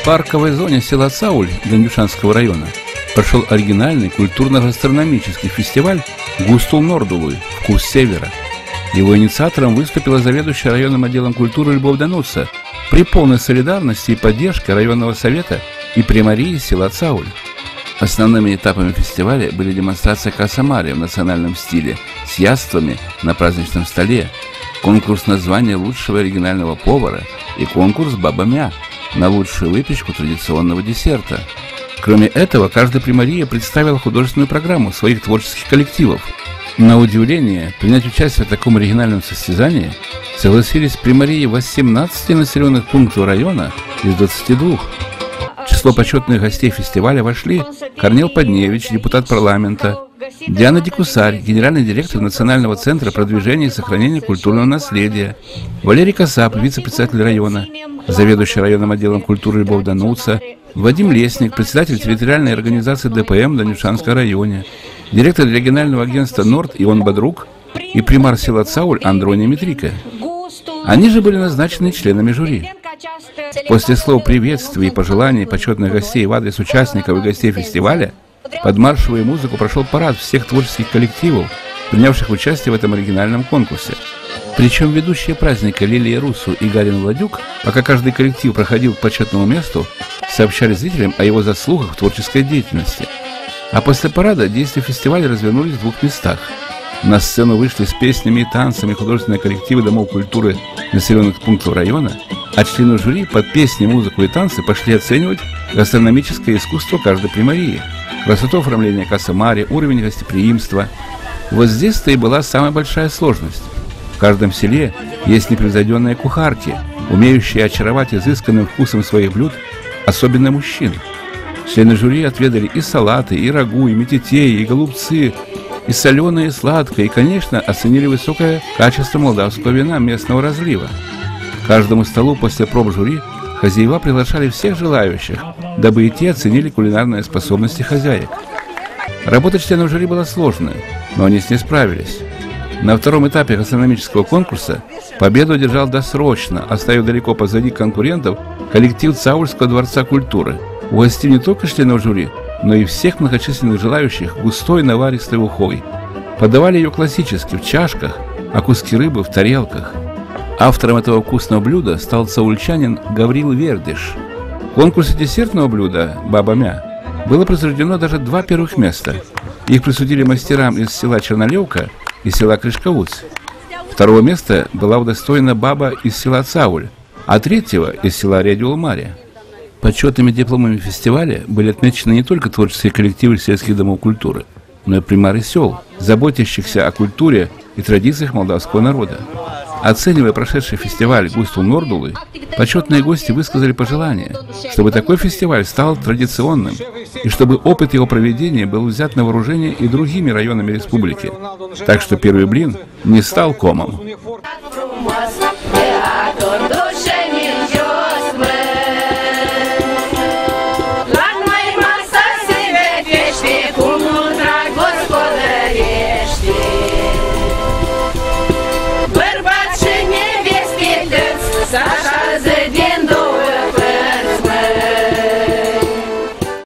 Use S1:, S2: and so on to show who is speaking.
S1: В парковой зоне села Цауль Гандюшанского района прошел оригинальный культурно-гастрономический фестиваль «Густул Нордулы. Вкус Севера». Его инициатором выступила заведующая районным отделом культуры Любовь Дануца при полной солидарности и поддержке районного совета и примарии села Цауль. Основными этапами фестиваля были демонстрация касамари в национальном стиле с яствами на праздничном столе, конкурс названия лучшего оригинального повара и конкурс «Баба Мя» на лучшую выпечку традиционного десерта. Кроме этого, каждая примария представила художественную программу своих творческих коллективов. На удивление, принять участие в таком оригинальном состязании согласились примарии 18 населенных пунктов района из 22. В число почетных гостей фестиваля вошли Корнел Подневич, депутат парламента, Диана Дикусарь, генеральный директор Национального центра продвижения и сохранения культурного наследия, Валерий Касап, вице-председатель района, заведующий районным отделом культуры Любовь Дануца, Вадим Лесник, председатель территориальной организации ДПМ в Данюшанском районе, директор регионального агентства «Норд» Ион Бодрук и примар села Цауль Андрония Митрика. Они же были назначены членами жюри. После слов приветствия и пожеланий почетных гостей в адрес участников и гостей фестиваля под маршевую музыку прошел парад всех творческих коллективов, принявших участие в этом оригинальном конкурсе. Причем ведущие праздника Лилия Русу и Галин Владюк, пока каждый коллектив проходил к почетному месту, сообщали зрителям о его заслугах в творческой деятельности. А после парада действия фестиваля развернулись в двух местах. На сцену вышли с песнями и танцами художественные коллективы домов культуры населенных пунктов района, а члены жюри под песни, музыку и танцы пошли оценивать гастрономическое искусство каждой примарии, красоту оформления кассамари, уровень гостеприимства. Вот здесь-то и была самая большая сложность. Каждом селе есть непревзойденные кухарки, умеющие очаровать изысканным вкусом своих блюд, особенно мужчин. Члены жюри отведали и салаты, и рагу, и метитеи, и голубцы, и соленое, и сладкое, и, конечно, оценили высокое качество молдавского вина местного разлива. Каждому столу после проб жюри хозяева приглашали всех желающих, дабы и те оценили кулинарные способности хозяек. Работа членов жюри была сложная, но они с ней справились. На втором этапе гастрономического конкурса победу одержал досрочно, оставив далеко позади конкурентов коллектив Цаульского дворца культуры. Угостив не только членов жюри, но и всех многочисленных желающих густой наваристой ухой. Подавали ее классически, в чашках, а куски рыбы в тарелках. Автором этого вкусного блюда стал саульчанин Гаврил Вердиш. В конкурсе десертного блюда «Баба Мя» было произведено даже два первых места. Их присудили мастерам из села Чернолевка и села Крышковуц. Второго места была удостоена баба из села Цауль, а третьего из села Рядюлмария. Почетными дипломами фестиваля были отмечены не только творческие коллективы сельских домов культуры, но и примары сел, заботящихся о культуре и традициях молдавского народа. Оценивая прошедший фестиваль Густу Нордулы, почетные гости высказали пожелание, чтобы такой фестиваль стал традиционным и чтобы опыт его проведения был взят на вооружение и другими районами республики. Так что первый блин не стал комом.